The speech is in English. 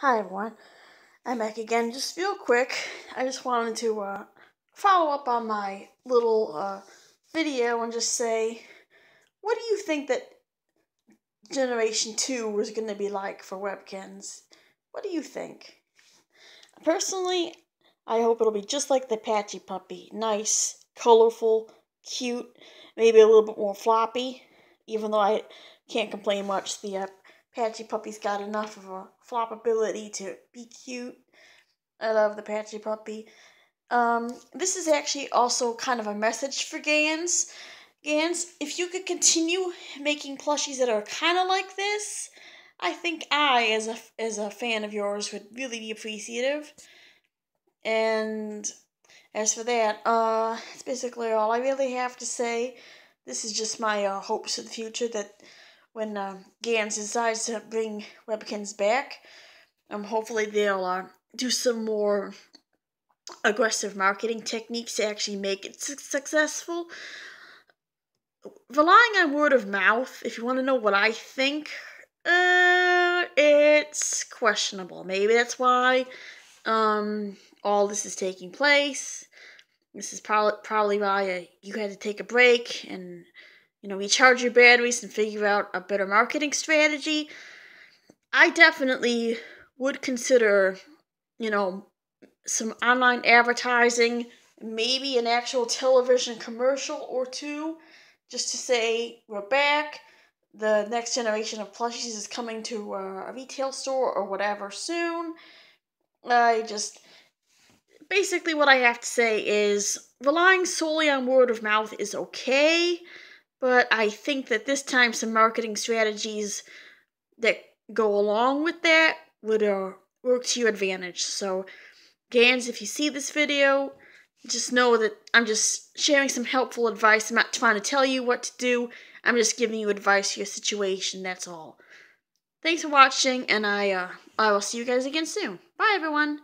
Hi everyone, I'm back again. Just real quick, I just wanted to uh, follow up on my little uh, video and just say, what do you think that Generation 2 was going to be like for Webkinz? What do you think? Personally, I hope it'll be just like the Patchy Puppy. Nice, colorful, cute, maybe a little bit more floppy, even though I can't complain much. The uh, Patchy Puppy's got enough of a floppability to be cute. I love the Patchy Puppy. Um, this is actually also kind of a message for Ganz. Ganz, if you could continue making plushies that are kind of like this, I think I, as a as a fan of yours, would really be appreciative. And as for that, uh, that's basically all I really have to say. This is just my uh, hopes for the future that when uh, Ganz decides to bring Webkinz back. Um, hopefully they'll uh, do some more aggressive marketing techniques to actually make it su- successful. Relying on word of mouth, if you want to know what I think, uh, it's questionable. Maybe that's why um, all this is taking place. This is probably probably why uh, you had to take a break and you know, recharge your batteries and figure out a better marketing strategy. I definitely would consider, you know, some online advertising, maybe an actual television commercial or two, just to say we're back. The next generation of plushies is coming to uh, a retail store or whatever soon. I just basically what I have to say is relying solely on word of mouth is okay but I think that this time some marketing strategies that go along with that would uh, work to your advantage. So, Ganz, if you see this video, just know that I'm just sharing some helpful advice. I'm not trying to tell you what to do. I'm just giving you advice for your situation. That's all. Thanks for watching, and I uh, I will see you guys again soon. Bye, everyone.